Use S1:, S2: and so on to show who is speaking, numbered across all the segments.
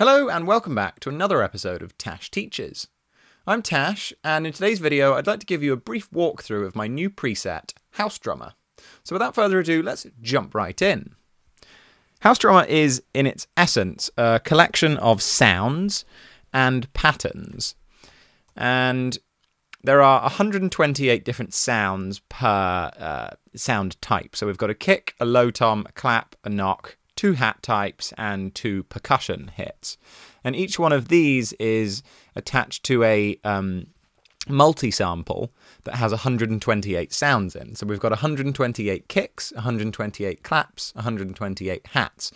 S1: Hello and welcome back to another episode of Tâches Teaches. I'm Tâches, and in today's video, I'd like to give you a brief walkthrough of my new preset, Haus Drummer. So without further ado, let's jump right in. Haus Drummer is, in its essence, a collection of sounds and patterns. And there are 128 different sounds per uh, sound type. So we've got a kick, a low tom, a clap, a knock, two hat types, and two percussion hits. And each one of these is attached to a um, multi sample that has 128 sounds in. So we've got 128 kicks, 128 claps, 128 hats.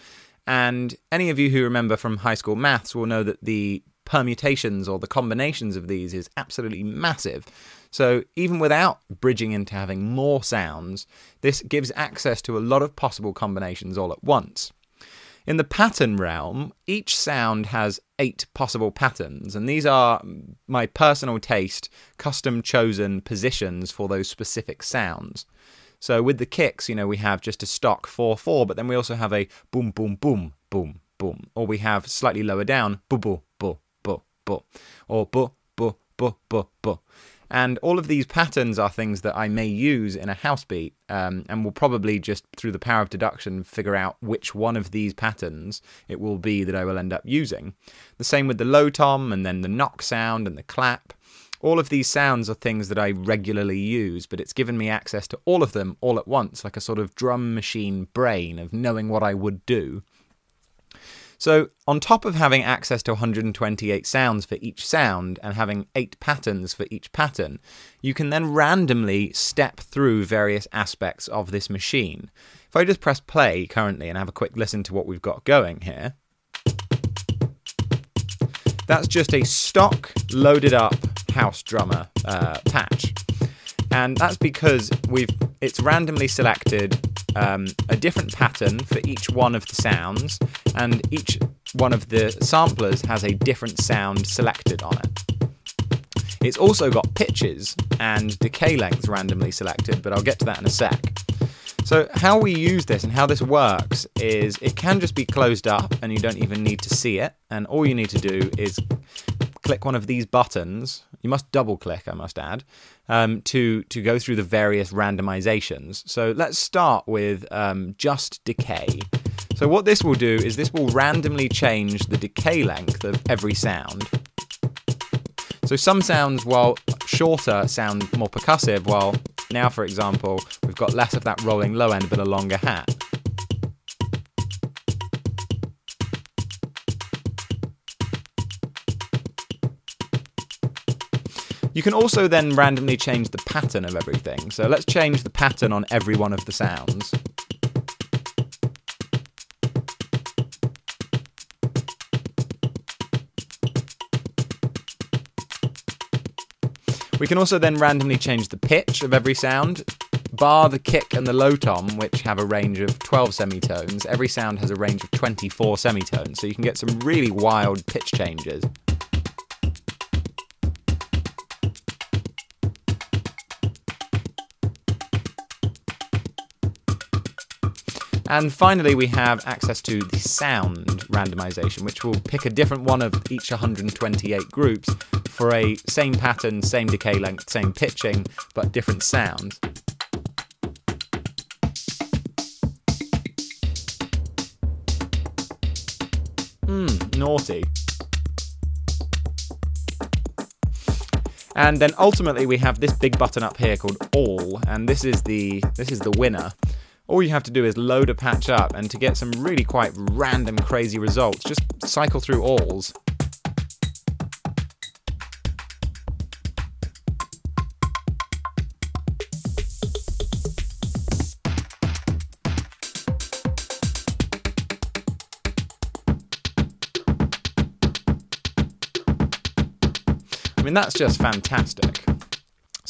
S1: And any of you who remember from high school maths will know that the permutations or the combinations of these is absolutely massive. So even without bridging into having more sounds, this gives access to a lot of possible combinations all at once. In the pattern realm, each sound has eight possible patterns, and these are my personal taste, custom chosen positions for those specific sounds. So with the kicks, you know, we have just a stock 4 4, but then we also have a boom, boom, boom, boom, boom. Or we have slightly lower down, boo, boo, boo, boo, boo. Or boo, boo, boo, boo, boo. And all of these patterns are things that I may use in a house beat, um, and will probably just through the power of deduction figure out which one of these patterns it will be that I will end up using. The same with the low tom, and then the knock sound and the clap. All of these sounds are things that I regularly use, but it's given me access to all of them all at once, like a sort of drum machine brain of knowing what I would do. So, on top of having access to 128 sounds for each sound and having eight patterns for each pattern, you can then randomly step through various aspects of this machine. If I just press play currently and have a quick listen to what we've got going here, that's just a stock loaded up Haus Drummer uh, patch. And that's because we've it's randomly selected um, a different pattern for each one of the sounds, and each one of the samplers has a different sound selected on it. It's also got pitches and decay lengths randomly selected, but I'll get to that in a sec. So, how we use this and how this works is it can just be closed up and you don't even need to see it, and all you need to do is click one of these buttons. You must double click, I must add, um, to to go through the various randomizations. So let's start with um, just decay. So what this will do is this will randomly change the decay length of every sound. So some sounds, while shorter, sound more percussive, while now, for example, we've got less of that rolling low end but a longer hat. You can also then randomly change the pattern of everything. So let's change the pattern on every one of the sounds. We can also then randomly change the pitch of every sound, bar the kick and the low tom, which have a range of 12 semitones. Every sound has a range of 24 semitones, so you can get some really wild pitch changes. And finally, we have access to the sound randomization, which will pick a different one of each 128 groups for a same pattern, same decay length, same pitching, but different sounds. Hmm, naughty. And then ultimately we have this big button up here called all, and this is the this is the winner all you have to do is load a patch up and to get some really quite random crazy results, just cycle through alls. I mean, that's just fantastic.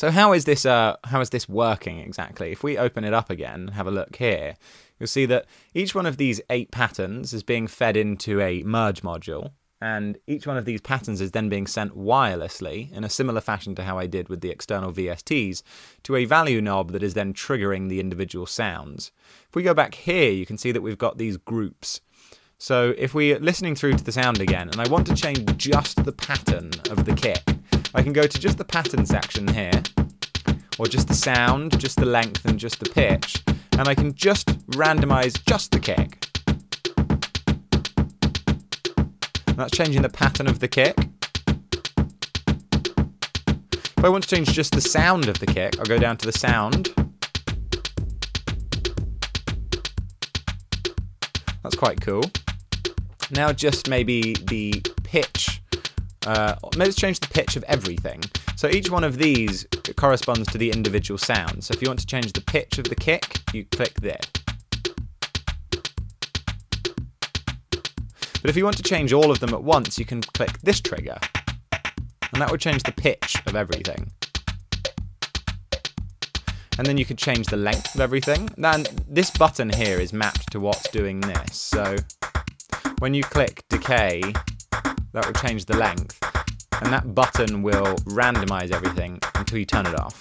S1: So how is this uh, how is this working exactly? If we open it up again and have a look here, you'll see that each one of these eight patterns is being fed into a merge module, and each one of these patterns is then being sent wirelessly in a similar fashion to how I did with the external VSTs to a value knob that is then triggering the individual sounds. If we go back here, you can see that we've got these groups. So if we're listening through to the sound again, and I want to change just the pattern of the kick, I can go to just the pattern section here, or just the sound, just the length, and just the pitch, and I can just randomize just the kick. And that's changing the pattern of the kick. If I want to change just the sound of the kick, I'll go down to the sound. That's quite cool. Now just maybe the pitch. Uh, let's change the pitch of everything. So each one of these corresponds to the individual sound. So if you want to change the pitch of the kick, you click there. But if you want to change all of them at once, you can click this trigger. And that would change the pitch of everything. And then you could change the length of everything. Then this button here is mapped to what's doing this. So when you click decay, that will change the length. And that button will randomize everything until you turn it off.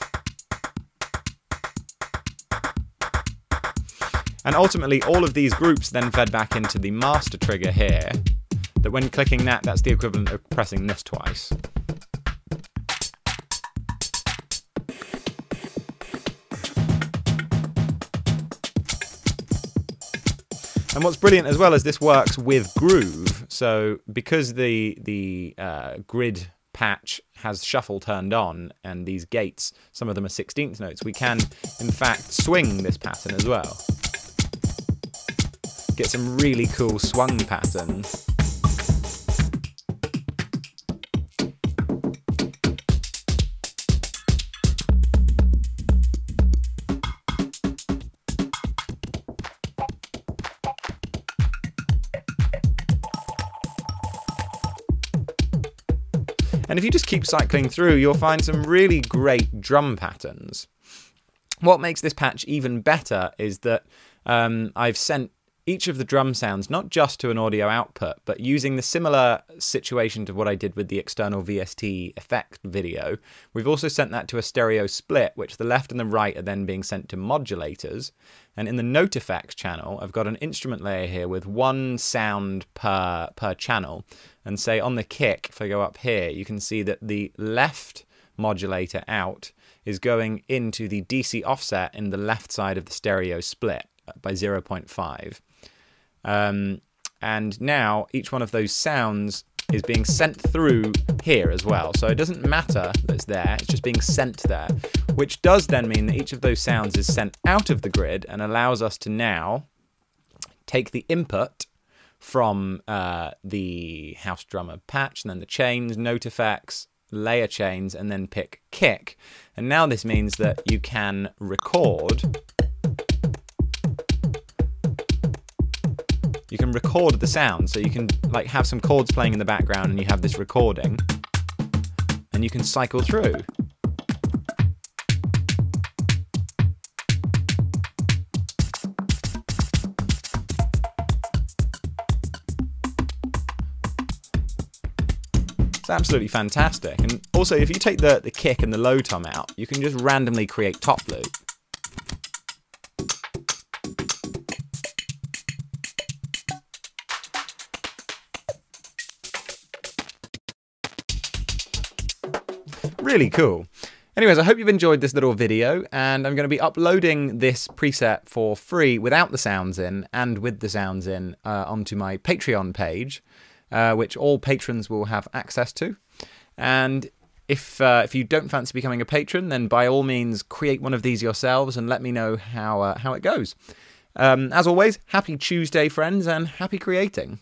S1: And ultimately, all of these groups then fed back into the master trigger here, that when clicking that, that's the equivalent of pressing this twice. And what's brilliant as well is this works with Groove. So because the the uh, grid patch has shuffle turned on and these gates, some of them are 16th notes, we can in fact swing this pattern as well. Get some really cool swung patterns. And if you just keep cycling through, you'll find some really great drum patterns. What makes this patch even better is that um, I've sent each of the drum sounds not just to an audio output, but using the similar situation to what I did with the external VST effect video, we've also sent that to a stereo split, which the left and the right are then being sent to modulators. And in the note effects channel, I've got an instrument layer here with one sound per, per channel. And say on the kick, if I go up here, you can see that the left modulator out is going into the DC offset in the left side of the stereo split by 0.5. Um, and now each one of those sounds is being sent through here as well. So it doesn't matter that it's there, it's just being sent there, which does then mean that each of those sounds is sent out of the grid and allows us to now take the input from uh, the Haus Drummer patch and then the chains, note effects, layer chains, and then pick kick. And now this means that you can record you can record the sound. So you can like have some chords playing in the background and you have this recording and you can cycle through. Absolutely fantastic. And also, if you take the, the kick and the low tom out, you can just randomly create top loop. really cool. Anyways, I hope you've enjoyed this little video, and I'm going to be uploading this preset for free without the sounds in and with the sounds in uh, onto my Patreon page, uh, which all patrons will have access to. And if uh, if you don't fancy becoming a patron, then by all means create one of these yourselves and let me know how uh, how it goes. Um, as always, happy Tuesday, friends, and happy creating.